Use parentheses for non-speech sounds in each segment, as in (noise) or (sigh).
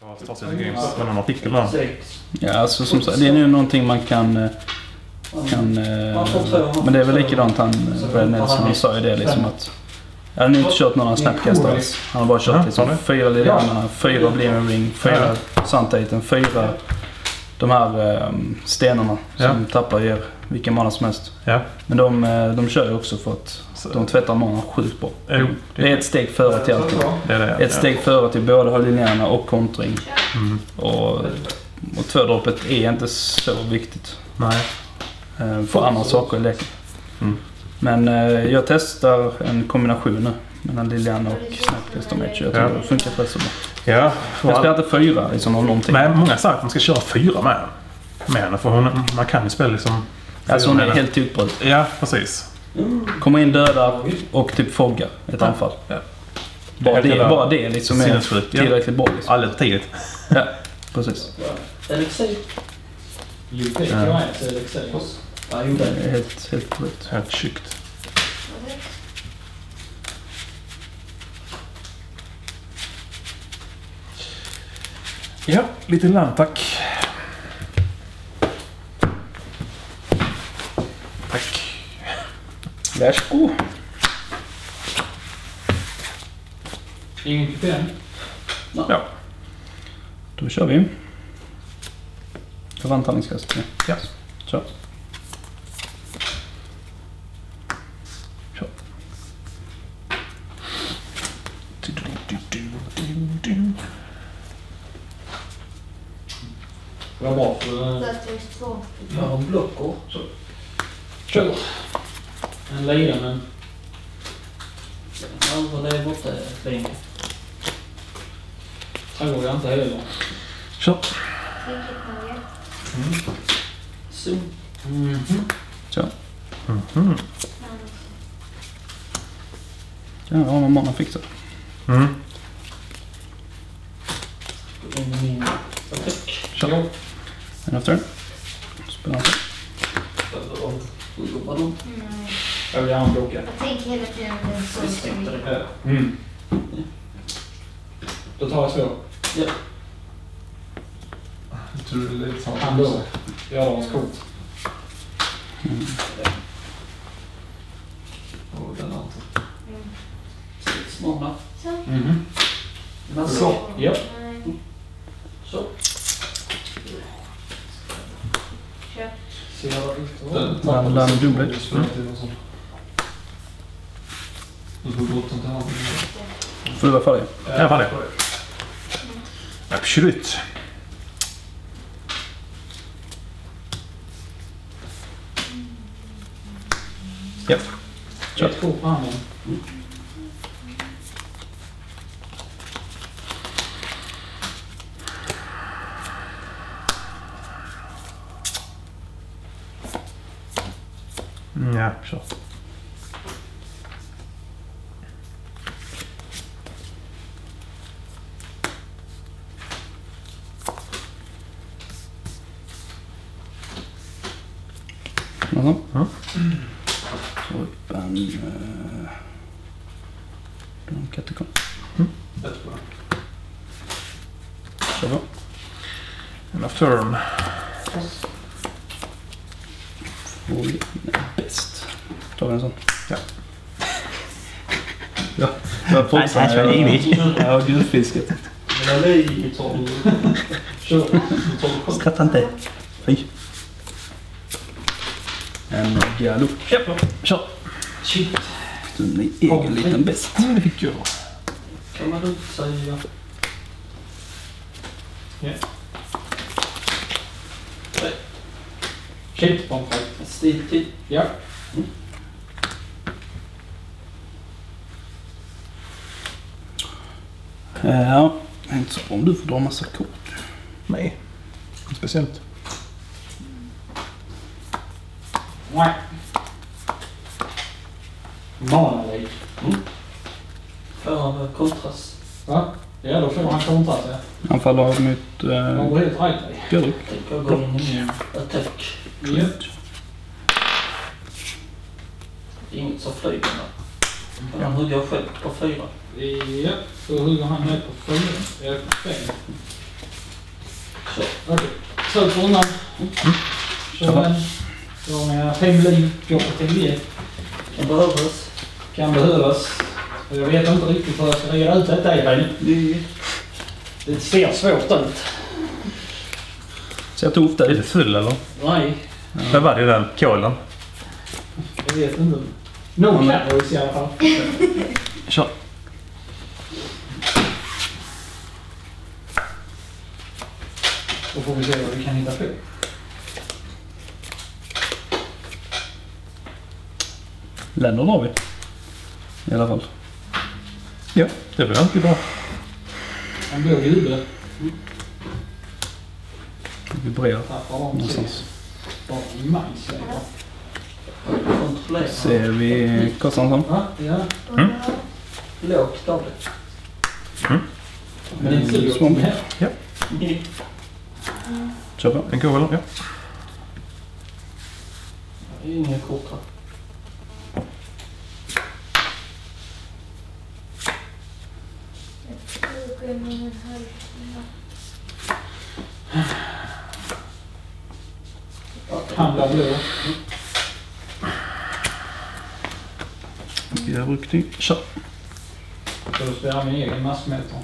På Starsidan Games. Någon artikel där. Ja, alltså som sagt, det är nu någonting man kan... eh, kan eh, men det är väl likadant han, Brad Nelson, han sa ju det liksom att... Jag hade nog inte kört några snapcast alls. Han har bara kört Ja, liksom fyra Liliana, fyra Bleeding Ring, fyra Suntaten, fyra de här eh, stenarna som Ja. tappar ger vilken mana som helst. Ja. Men de, eh, de kör ju också för att de tvättar mana sjukt bra. Jo, Det är ett steg före till allting. det är det. Ett steg före till både Liliana och kontring. Mm. Och, och tvådroppet är inte så viktigt Nej. eh, för andra saker i leken. Mm. Men eh, jag testar en kombination nu mellan Liliana och Snapcast och Mage. Jag tror Ja. det har funkat rätt så bra. Ja. Jag spelar inte fyra liksom av någonting. Men många säger att man ska köra fyra med med henne. För hon, man kan ju spela liksom... Alltså hon är helt utbredd. Ja, precis. Kommer in dödar och typ foggar ett Ja. anfall. Ja. Bara, det, bara det liksom är tillräckligt bra. Liksom. Alldeles tidigt. Ja, precis. Elixir. Helt, helt korrekt. Helt tjockt. Ja, lite land. Tack. Varsågod. Ingen kupering. Ja. Då kör vi. Tärningskast. Ja. Kör. Kör. Det var bra två. Jag har en blocker. Kör. En lira men... Det är borta länge. Tror jag inte heller. Kör. Vilket har Zoom. Kör. Mhm. Ja, har man mana fixat. Mm. Gå in i min attack. Kör. En after. Spelar inte. Hur jobbar de? Jag vill gärna boka. Jag tänker hela tiden på den så Misstänkte som det. Mm. Då tar jag två. Jag tror det är lite samma. Han det hans kort. Och den andra. Sex mana. Så. Mhm. Så. Ja. Så. Kör. Ser jag ut. Den den dubbel. Får du vara färdig? Det. Absolut. Ja. Kör ett kort på handen. Mm, Ja, kör. Turn. Oj, nej, bäst. Tar vi en sån. Ja. ja. Jag propsar när jag- Ja, gudfisket. Men nej, tar du... Kör. Du tar du Skratta inte. Fy. En galopp. Ja, kör. Shit. Du min egen liten bäst. Mm, det fick jag. Kan man inte säga. Shit på en fight. Stil till. Ja. Eh, Ja, det är inte så bra om du får dra massa kort. Nej. Inte speciellt. Nej. Manalik. För kontrast. Va? Ja, då får han kontrat ja. Han faller av mot Han eh, går helt right dig. Björk. Tänker jag gå in i min attack. Ja. Inget som flyger där. Han hugger jag själv på fyra. Ja. Då hugger han ner på fyra. Ja, på fem. Så, okej. Slut för rundan. Kör den. Då har jag fem liv. Går på 10. Kan behövas. Kan behövas. Och Jag vet inte riktigt hur jag ska reda ut detta Edvin. Det ser svårt ut. Ser tufft Är du full eller? Nej, Vad var det den kolen? jag vet inte. No calories i alla fall. (laughs) Kör. Då får vi se vad vi kan hitta på. Länder har vi. I alla fall. Ja, det blir alltid bra. En blå gubbe. Det vibrerar Här får de någonstans. precis. Bara en majslägare. Kontrollera. Ser vi kossan som? Ja, ja. Mm. Lågt av det. Men inte så gott Svamp. som här. Kör på. Den går eller? Ja. Inget kort här. Han blir blå. Ryckning. Kör. Så då spelar min egen maskmätare.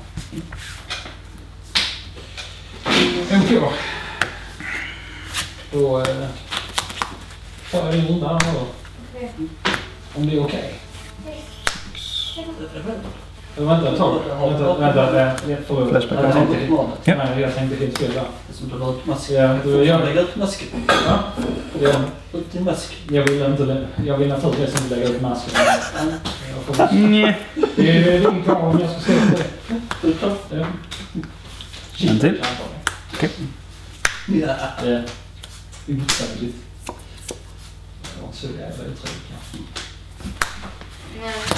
MK. Då eh, tar jag din runda här då. Om det är okej. Eller Vänta ett tag. Vänta, vänta. Flashback. Jag tänkte, utmanat. Ja. nej, jag tänkte helt fel där. Som du la ut masken. Ja, Jag lägger ut masken. ja, Ut din mask. jag vill inte, lä- jag vill naturligtvis inte lägga ut masken. Nej. det är din kvar om jag ska på det. Ut då. Ja. En till. Ja. Det är otrevligt. Det var inte så jävla kanske.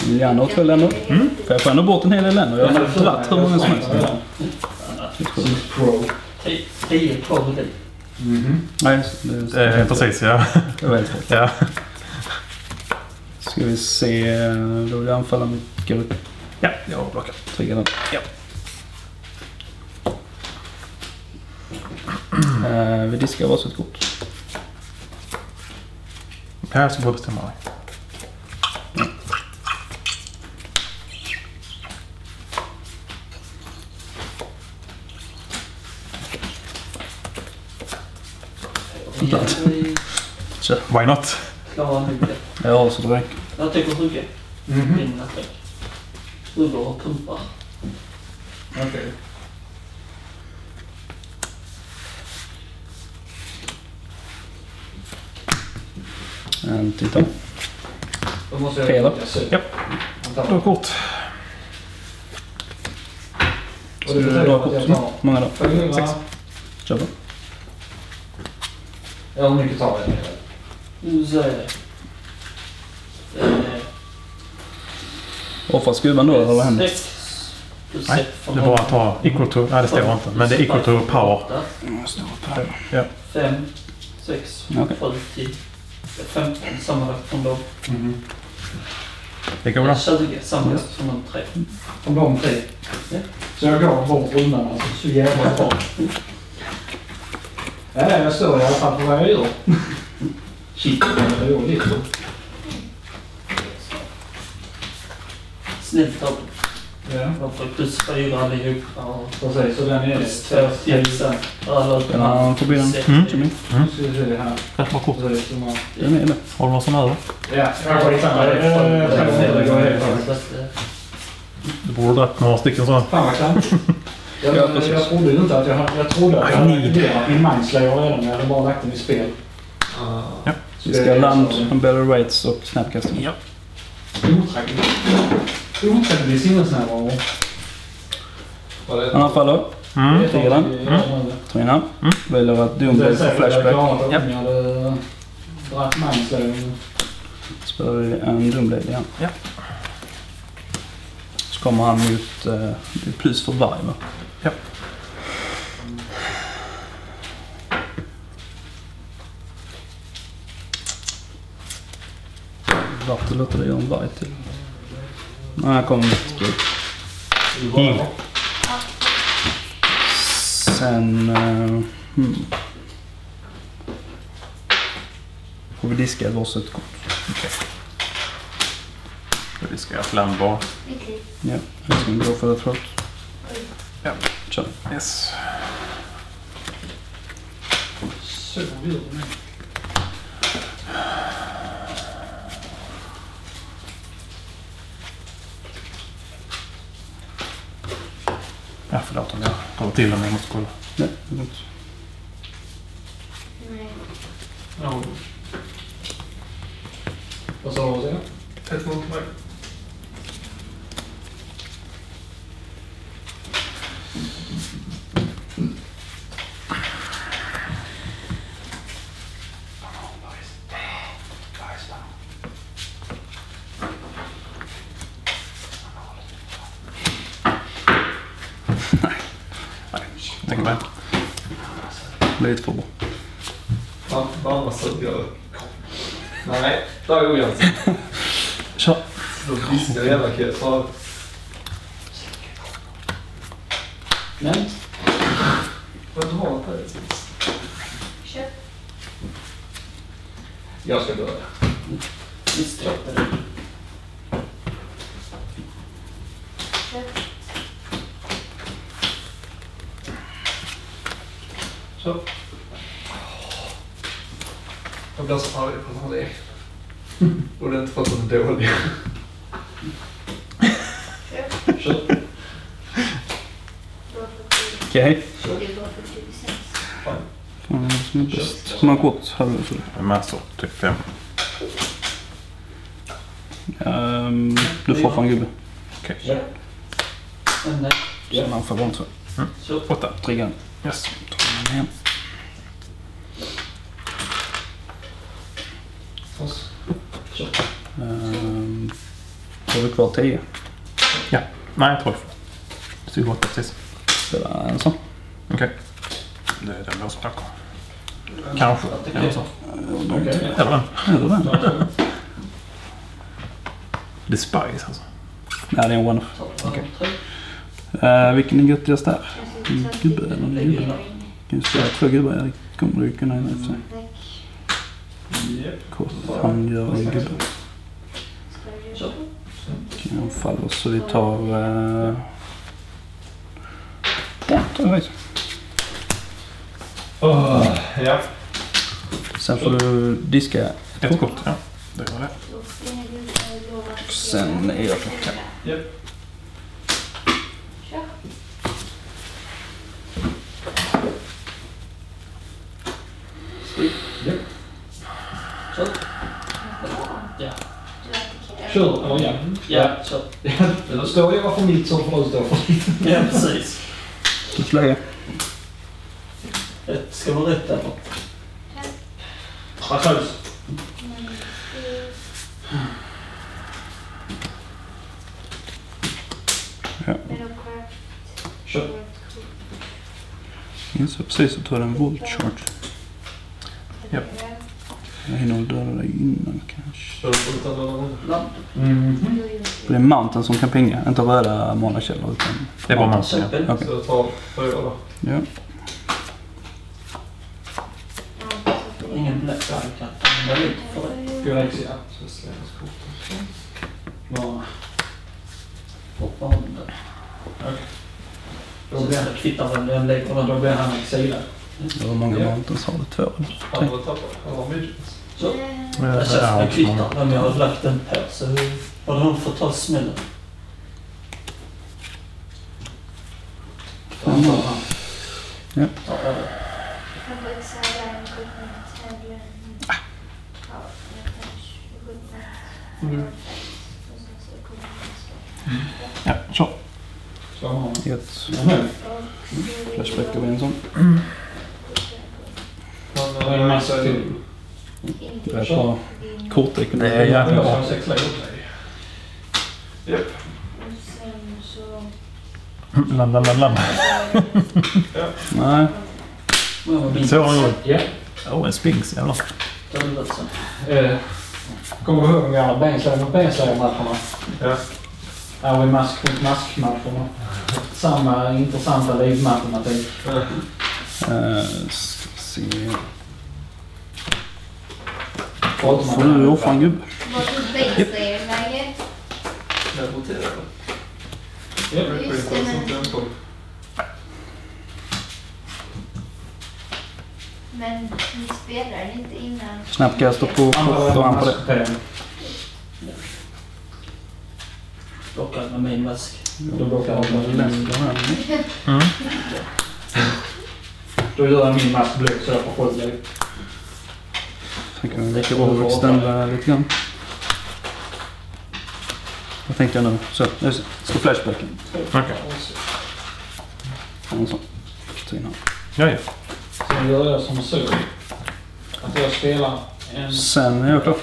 Janne har två länder. Mm. För jag får ändå bort en hel del länder. Jag har dratt hur många som helst. Pro. Tio- Tio kvar med dig. Mhm. Nej, det Eh, precis, ja. Det var helt ja. Ska vi se. Då vill jag anfalla mitt grupp. Ja, jag har blockat. Trigga den. Ja. Eh, vi diskar varsitt kort. Per som får bestämma dig. Ja, vi Kör. Why not? har så det räcker. Jag tänker hugga Mhm. min attack. Hugger och pumpar. Okej. En? Jag ser. Ja. Då kort. Det betyder Dra kort. Många då? Sex. Kör på. Ja, hur mycket tar jag? Nu säger jag. Eh, Offra skubban då eller vad händer? Nej, Det är bara att ta equal to... Nej, det står inte. Men det är equal to power. Åtta, Ja. Fem, sex, Okej. sju, tio, femton. Sammanlagt från dem. Mhm. Det går bra. Tjugo sammanlagt från de tre. Från de tre. Ja. Så jag går bort rundan alltså. Så jävla bra. Ja, jag står i alla fall på vad jag gör. Shit, vad dåligt. Snällt av dem. Ja, De får plus fyra allihopa. precis. Så den är Plus två till sen. Alla Den har förbi den. Mm. Kör min. Nu ska vi se här. Rätt bra kort. Den är det. Har du någon som över? Ja, jag. Ja, Eh, Jag det eh, Du borde dragit några stycken sådana. Fan vad klant. (laughs) Jag, Ja, precis. jag trodde ju inte att jag, jag trodde att jag hade aktiverat min mindslayer redan. Jag hade bara lagt den i spel. Vi ska land, Umbrella Rates och Snapcaster. Ja. Otrevlig. Otrevlig sinnesnärvaro. Han faller. Mm. Triggar den. Mm. In han. Mm. Väljer att Doomblade för flashback. Ja. hade mindslayer. Spelar vi en Doomblade igen. Ja. Så kommer han mot... eh, det är plus för varje va? Ja. Vart det låter det göra en varg till. Nej, här kommer grupp. Mm. Sen... Uh, hmm. Får vi diska ett varsitt kort. Då diskar jag flambar. Ja, jag ska gå för det tror Ja. Kör. Yes. Så gör vi nu. Ja, förlåt om jag håller till om jag måste kolla. Ja, det är lugnt. Nej. Ja. Vad sa du sen? Ett mot mig. Nej, mig. Lite för bra. Fan, vad. Nej, där är ojämnt. (laughs) Kör. Jävla Nej. det? Kör. Jag ska börja. Visst köpte det. Kör. Så. Jag blir så arg på den här lek. Och det är inte för att den är dålig. Kör. Kör. Bra för tid. Okej. Det är bra för tid sen. Fan, vad är det som är bäst? Hur många kort hade du det? Massor, typ fem. Ehm, du får få en gubbe. Okej. Nej. Sen han får bara två. Kör. Åtta. Triggan. Yes. Tar den hem. Ehm, Har vi kvar tio? Nej, tolv. Stod åtta precis. Spela en sån. Okej. Det är den som snackar. Kanske. Eller så. Okej. Eller den. Eller den. Det är Spice alltså. Ja, det är en one-off. Okej. Uh, vilken är göttigast där? Ta Gubbe eller en gubbe? Kan du spela två gubbar? Ja, det kommer du kunna i och för sig. Kort. Han gör en gubbe. Okej, han faller så vi tar... Uh... Ja, tar jag Åh, ja. Sen får du diska Ett kort, ja. Det var det. Du och Sen är jag klar. Japp. Kör. Ja. Du. Kör. Eller ja. Ja, kör. Då (laughs) står jag för mitt så får du stå för ditt. Ja, precis. Ditt läge. Ska vara rätt Ja. Men då korrekt. Kör. Jag så precis så tar den volt charge. Japp. Jag hinner döda dig innan kanske. Du ta. Mhm. För det är mountain som kan pinga. Inte röda manakällor utan... Det var man säger. Käppen. Okej. Så jag tar fyra då. Ja. För. Bara hoppa om. Då blir han kvittar vem den lägger den. Då blir han exilad. Hur många Ja. mountains har du? Två eller? Han har tappat. Han har midgets. Så. Ja, Jag det känns som kvittar vem jag har lagt den på. Så har de fått ta smällen. Mm. Ja. Ja, ja. Jag får inte säga det, men skjut mig till Ja. Mm. Så Ja, ha Gött. Flashback av en sån. Det är en massa till. Det är bra kortekonomi. Det är jävla Jag bra. Japp. Så... Landa, landa, landa. Nej. Så har jag Ja, Åh, en spinks. Jävlar. Eh, Kommer du ihåg de gamla benslayer mot benslayer-matcherna? Ja. Vi mask mot mask-matcherna. samma intressanta livmatematik. Eh, ska se. Får du offra en gubbe? Var tog vänster vägen? Roterar. Ja. Just det, men, men ni spelade inte innan. Snapcaster på, på, Andra på, han på det. Blockad med min mask. Då blockar jag av den. Länder här. Mm. Då gör jag min mask blöt så jag får liv. Sen kan vi lika bra extenda lite grann. Vad tänkte jag nu? Så, det. Ska flashbacken. Okej. En sån. Ta in här. Ja, ja. Sen gör jag som så. Att jag spelar en... Sen är jag klar.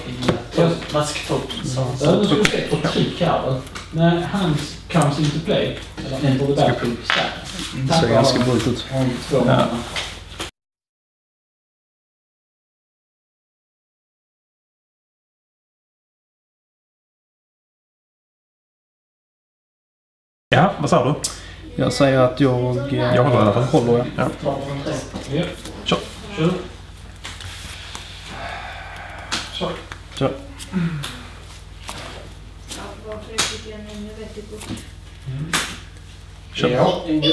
Masktoppen. Skulle se på tryck här va? När han comes into play, eller enter the battlefield Det ser ganska brult ut. Om två Ja. månader. Ja, vad sa du? Jag säger att jag... eh, Jag håller i alla fall. Håller jag. Ja. Kör. Kör. Kör. Kör. Ja, en gul.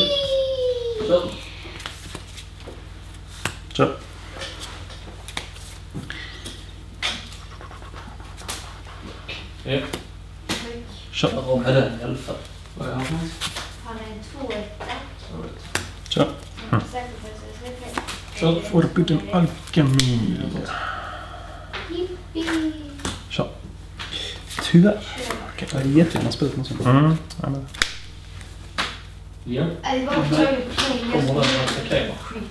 Kör. Kör. Ja. Kör. Vad är alla fall? Vad är han för ska säga. Kör. Forbidden. Yippee! Kör. Tyvärr. Kör. Jag hade jättegärna spelat något sånt. Mm. Ja, men- Ja.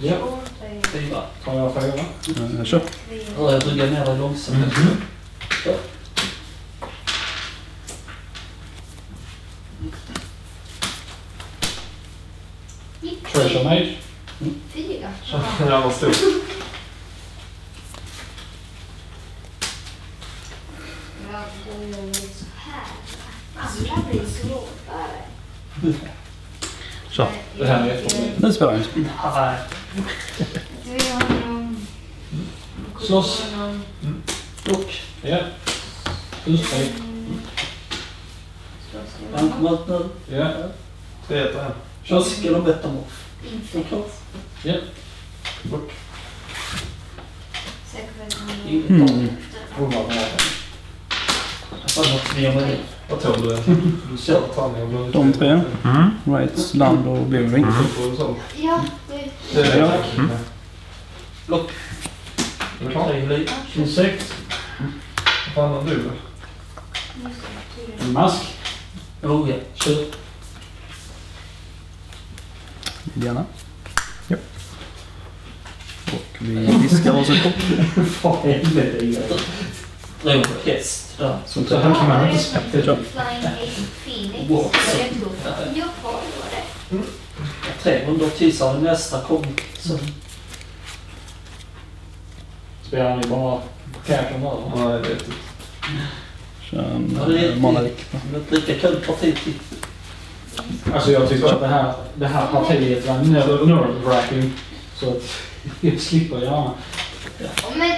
Ja. Fyra. Tar jag fyra. Kör. Ja, jag ryggar ner dig långsamt. Kör. Treasure Mage. Fyra. Ja, vad stor. Ja, då gör vi så här. Alla blir svårare. Kör. Det här är jättebra. Nu spelar jag. Nej. Vi har honom. Slåss. Honom. Block. Ja. Utspel. Han nu. Ja. Det är Inte. klart. Ja. Säker på att han Inget Mm. mm. Hundra på det. Jag sa något mer med det. Vad tog du? (laughs) Du kör Tanja och blod. De tre. Mm. Right, land och blue ring. Ja, det... Ja. tack. Mm. Block. Är du klar? Tre liv. 26. Vad fan har du tur. Mask. Oh ja. Kör. Gärna. Ja. Och vi diskar oss ett kort. Helvete (laughs) det? Drog häst där. Så tre. här kan man inte spela. Ja, det. Tre runder tills har nästa kommer. Så. Spelar ni bara och Mörder? Nej, det vet inte. Kör en Ja, är ett lika kul parti till. Alltså jag tycker att det här, det här partiet var ner- nerve-wracking. Så att (laughs) jag slipper gärna. Men... ah,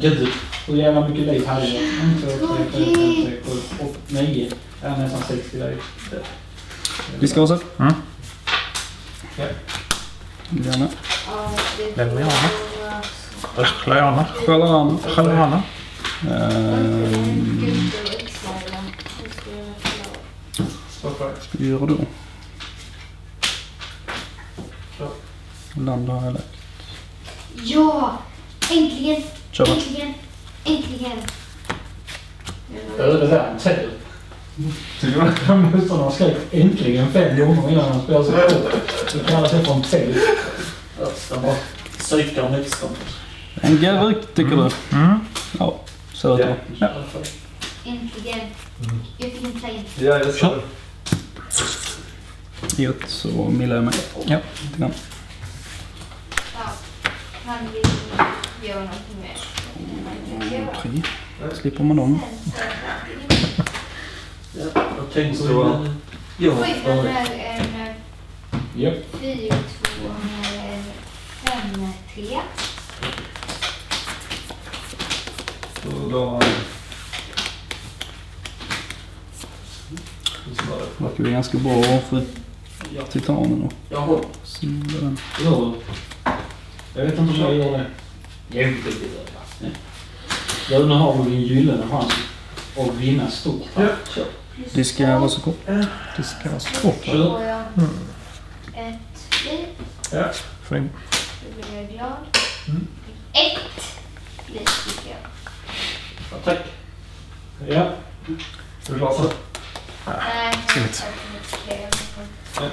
Gud. Hur jävla mycket liv hade jag? En, två, tre, fyra, fem, sex, sju, åtta, nio. Jag har nästan 60 liv. Ett. Mm. Ja, det var extra. Nu ska jag klara. Stopp Vad gör du? Kör. Land har jag lagt. Ja! Äntligen! Kör bara. Äntligen! Äntligen! Ja, det där är en tur. Tycker du? Motståndarna skrek äntligen fem gånger innan de spelade sig på. Det kallas det för en tur. Ska bara psyka motståndaren. En garuk tycker du? Mm. Ja, så Ja. det ja. Äntligen! Jag fick en play. Ja, jag sa det. Gjort så millar jag mig. Ja, lite grann. Ja. Han vill göra någonting mer. Tre. Slipper man dem. Så är det- Ja, eh, Japp. 4-2 med en 5-3. Då drar man... Verkar ju ganska bra för titanen och jag har... snubba den. Jag vet inte om jag gör det. Jo, det blir det. Ja, nu har vi en gyllene chans att vinna stort här. Ja. Det ska vara så kort. Det ska vara så Då kort. Kör. får jag Mm. ett liv. Får in. Då blir jag glad. Mm. Ett liv fick jag. Ja, tack. Ja. Är du klar så? Nej, ska jag vi har inte tre.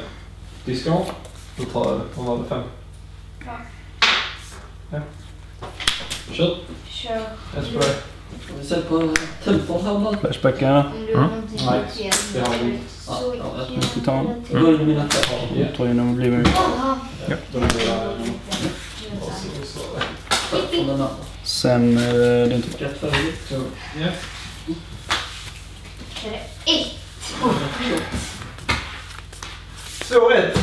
Diska av. Då tar jag det. Vad var det? Fem? Kör. Kör. På dig. Vi ser på här nu. Flashbackarna. Har Mm. Nej, det har vi. Ja, ja, jag måste ta en. jag mina. Ja. Blir. Då blir det... Och så slår jag. Tack från den andra. Sen eh, det är inte... Ja. Är det ett? Två ett.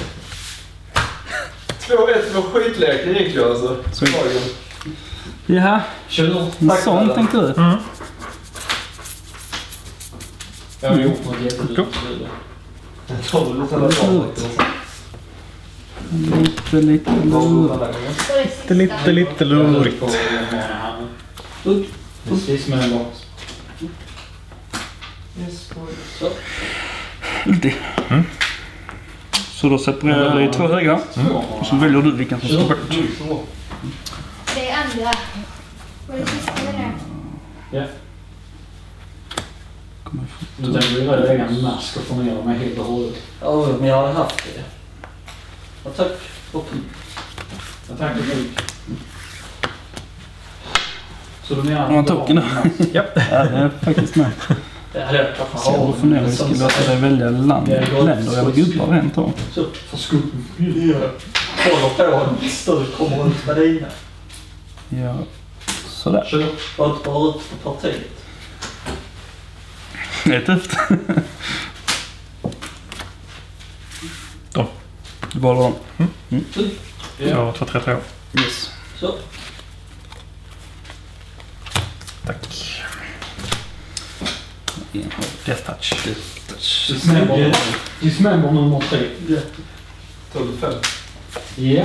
Två ett var skitleken egentligen alltså. Så- Dagen. Jaha, Kör. en sån tänkte du? Mm. Jag har gjort något jättedumt. Lite. Lite, lite lurigt. Lite, lite, lite lurigt. Precis med bak. Lite. Mm. Så då separerar vi två höga. Och så väljer du vilken som ska bort. Andra. Var det sista Nu tänker vi väl lägga en mask och få ner dem helt och hållet. Ja, men jag hade haft det. Ja, tack. Toppen. Jag tackar för det. Så du menar Har man token nu? Ja. Ja, det är faktiskt med. Det hade jag kanske Så jag funderar vi skulle låta dig välja land, länder eller gubbar rent av. Så, För skuppen. håller på en stund kommer ut med dina. Ja, sådär. Inte bara ut på partiet. Det är tufft. De. Du valde dem? Två, två, tre, tre. Yes. Så. Tack. Death touch. Dismember. Dismember nummer tre. Du fem? Ja.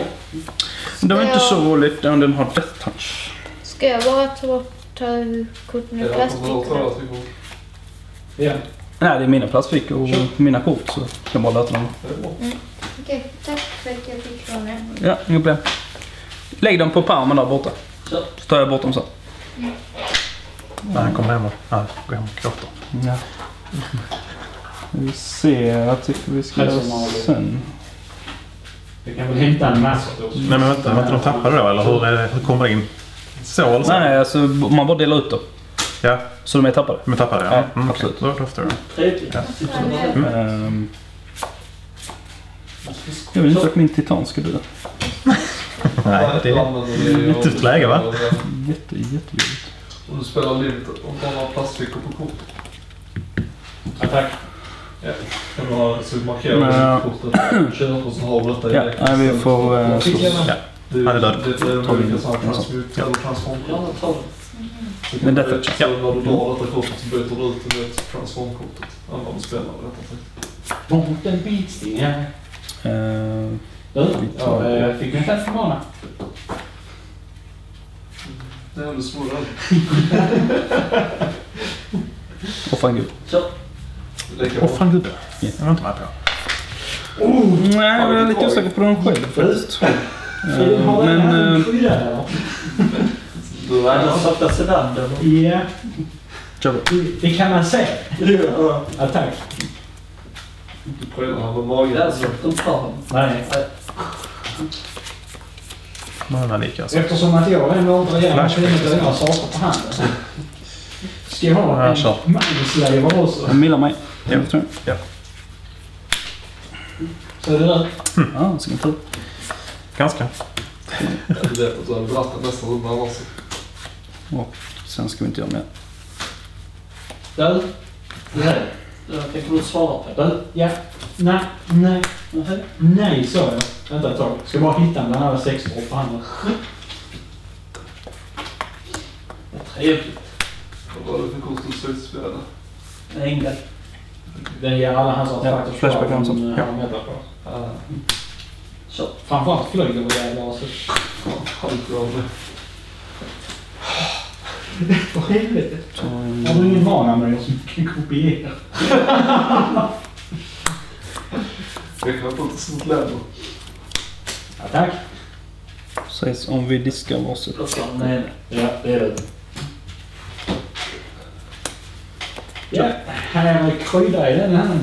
Det var inte så roligt om den har death touch. Ska jag bara ta ta korten ur vad plastfickorna? Ja. Nej, det är mina plastfickor och Kör. mina kort så kan jag bara låta dem. Bra. Okej, tack för att jag fick från er. Ja, inga problem. Lägg dem på pärmen där borta. Så. Så tar jag bort dem sen. När han kommer hem och ja, går hem och gråter. Ja. Vi ser, jag tycker vi ska göra sen. Vi kan väl hämta en mask då. Nej men vänta, var inte de tappade då eller hur, är det, hur kommer det in? Så eller så? Nej, nej, alltså man bara delar ut dem. Ja, Så de är tappade. de är tappade ja. Ja, Mm, absolut. Då, då förstår jag. Trevligt. Ja. Mm. Ehm, jag vill inte att min titan ska dö. (laughs) Nej, det är ett tufft läge va? Jätte, jättejobbigt. Om du spelar livet och bara har plastfickor på kortet. Ja. Kan du ha så markera Men- kortet. Kör och så har du detta i Ja, nej, vi får eh, slåss. jag med? Ja. Det. Ja, ta den. Så Men detta- du- Så ja. när du drar detta kortet så byter du ut det mot transformkortet. Än vad du spelar detta till. Borten beatsting. Ja. Du, jag eh, fick en fem månad. Det är ändå svårare. Offra en gud. Så. Lika Åh fan gubbe. Jag var inte med på. Nej, jag är lite osäker på den själv faktiskt. Eh, Har Men... eh? Du Eller räknar sakta sedan. Ja, Kör på. det kan man säga. Ja. Tack. Du prylar han på magen. Det är så. De tar den. Nej. Månad gick alltså. Eftersom att jag ändå inte redan har funnit dyra saker på handen. Ska jag ha en kör. manslaver också? Millar mig. Ja. Jag tror jag. Ja. Så är det där. Ja, så kan tur. Ganska. Du vet att du hade dragit den nästa runda annars. Och sen ska vi inte göra mer. Du. Du här. Jag tänker du svara på det. Du, ja. Nej, nej, nej sa jag. Vänta ett tag. Ska bara hitta den här sex på handen. Vad trevligt. Vad var det för konstigt slutspel? Ängel. Den ger alla hans Ja, artefakter flashback som sånt. han metar på. Ja. Så. Framförallt flyger och jävlar alltså. Fan, halvt av det. För helvete. Så, Har du ingen mana med dig som kan kopiera? Jag kan inte stort länder. Ja, tack. Sägs om vi diskar varsitt. Ja, det är det. Ja, här är krydda i den här.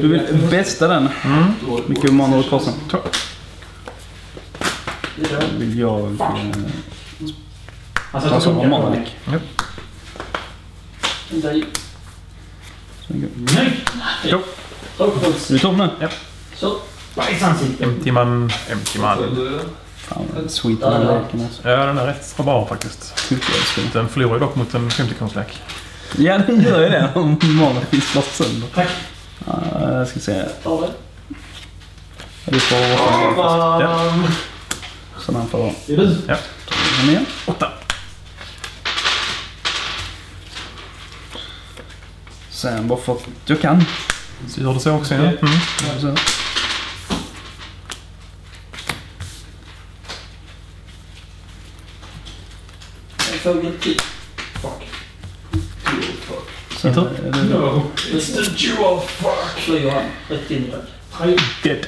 Du vill bästa den? Mm. Krossar. det är det. vill jag... Alltså, mana kommer. Nick. Nej. Nej! Tråkigt. Är du tom nu? Så. Bajsansikte. Empty man, empty man. Fan sweet den här leken alltså. Ja, den är rätt så bra faktiskt. Den. Den förlorar ju dock mot en 50-kronslek. Ja, den gör ju det om mana fisklar sönder. Tack. Uh, jag ska se. Ta det. Du får vara Fan! Så den får Det är du. den igen. Åtta. Sen bara för att jag kan. Så gör du så också, ja. Mm. Så. Fågel till. Fuck. Sen Inte? är det No. It's the jewel fuck. Flyger han rätt in i den. Tre. Dead.